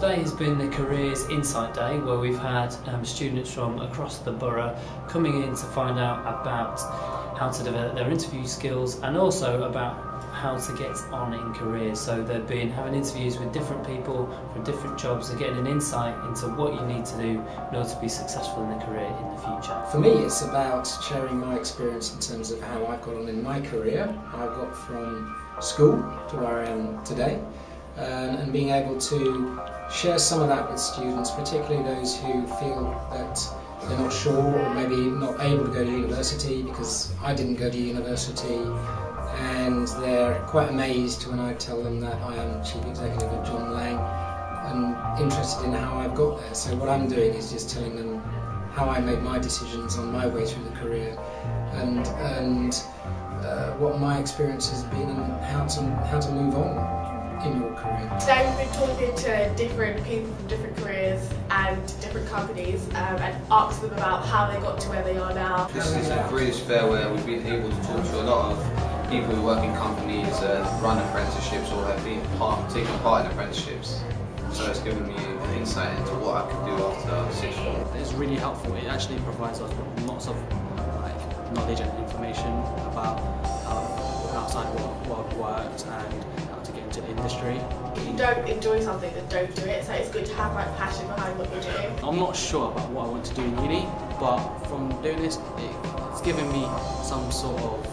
Today has been the Careers Insight Day where we've had um, students from across the borough coming in to find out about how to develop their interview skills and also about how to get on in careers. So they've been having interviews with different people for different jobs and getting an insight into what you need to do in order to be successful in a career in the future. For me, it's about sharing my experience in terms of how I've got on in my career. I've got from school to where I am today, um, and being able to share some of that with students, particularly those who feel that they're not sure or maybe not able to go to university because I didn't go to university and they're quite amazed when I tell them that I am Chief Executive of John Laing and interested in how I've got there. So what I'm doing is just telling them how I made my decisions on my way through the career and, and uh, what my experience has been and how to, how to move on in your career? Today we've been talking to different people from different careers and different companies um, and asked them about how they got to where they are now. This is a careers fair where we've been able to talk to a lot of people who work in companies and run apprenticeships or have been part, taken part in apprenticeships. So it's given me an insight into what I could do after six months. It's really helpful. It actually provides us with lots of like knowledge and information about how outside world, world works and industry. If you don't enjoy something, then don't do it. So it's good to have like passion behind what you're doing. I'm not sure about what I want to do in uni, but from doing this, it's given me some sort of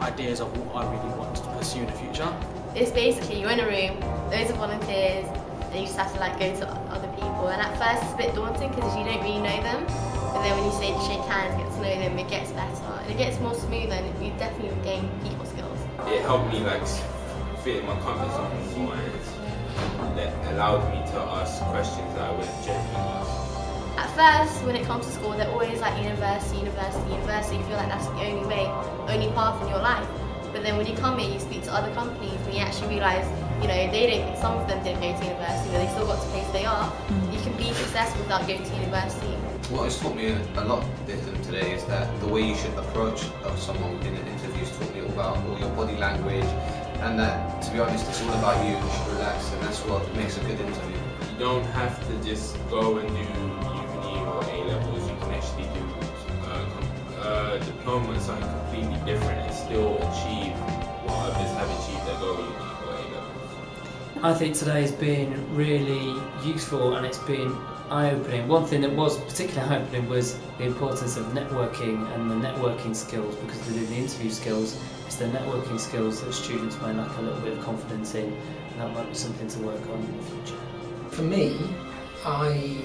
ideas of what I really want to pursue in the future. It's basically you're in a room, loads of volunteers, and you just have to like go to other people. And at first it's a bit daunting because you don't really know them. But then when you say shake hands, get to know them, it gets better and it gets more smooth and you definitely gain people skills. It helped me like fit in my comfort zone more and it allowed me to ask questions that I wouldn't generally ask. At first, when it comes to school, they're always like university, university, university. You feel like that's the only way, only path in your life. But then when you come here, you speak to other companies, and you actually realise, you know, they didn't, Some of them didn't go to university, but they still got to place they are. You can be successful without going to university. What has taught me a lot today is that the way you should approach someone in an interview has taught me all about all your body language, and that to be honest, it's all about you. You should relax, and that's what makes a good interview. You don't have to just go and do uni or a levels you can actually do uh, diploma is something completely different and still achieve what others have achieved at go I think today has been really useful and it's been eye-opening. One thing that was particularly eye-opening was the importance of networking and the networking skills because they do the interview skills, it's the networking skills that students may lack a little bit of confidence in and that might be something to work on in the future. For me, I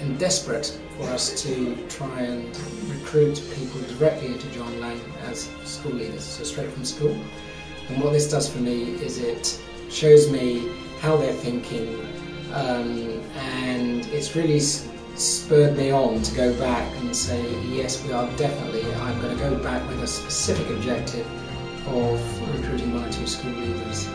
am desperate for us to try and recruit people directly into John Laing as school leaders, so straight from school. And what this does for me is it shows me how they're thinking, um, and it's really spurred me on to go back and say, yes, we are definitely, I'm going to go back with a specific objective of recruiting my two school leaders.